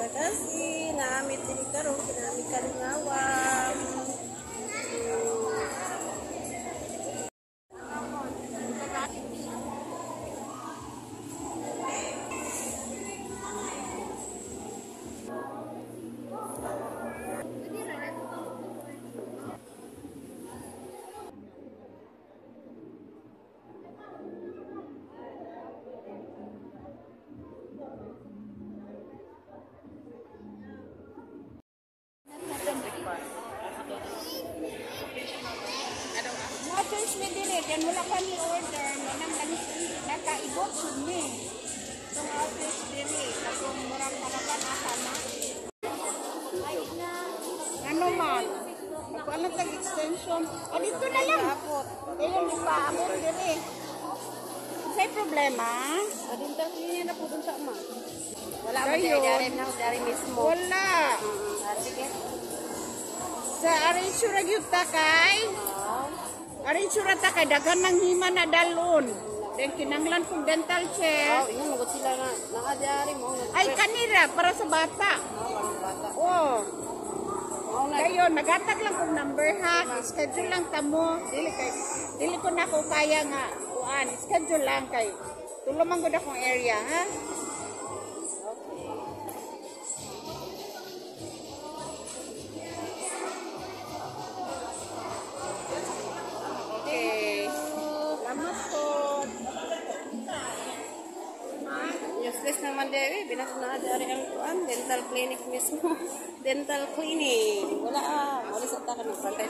Kasi naamit din karon kinami Dili kan wala pa ni order mo nang nang nakaibot sud ni. Itong office dili katong murang harapan asa na. Ano man? Ano tag extension? Ah, dito na lang. Ayun, di pa abot dili. Say problema? Adinta niya na po dun sa ama. Wala dyan, dyan na dari mismo. Wala. Mm, ah, sige. Sa arensura gyud ta kay. Arensura ta kay daghan nang hima na dalon. Then kinanglan kong dental Oh, chair. yun, magod sila na. Nakadari mo. Ay kanira para sa bata. bata. Oh. Ngayon, nagatag lang kong number ha. Schedule lang tamo. Dili kay dili ko na ko kaya nga kuan. Schedule lang kay tulungan ko na kong area ha. Useless naman Dewi, binas na dari ang kuan, dental clinic mismo. dental clinic. Wala ah, wala sa taka ng pantay.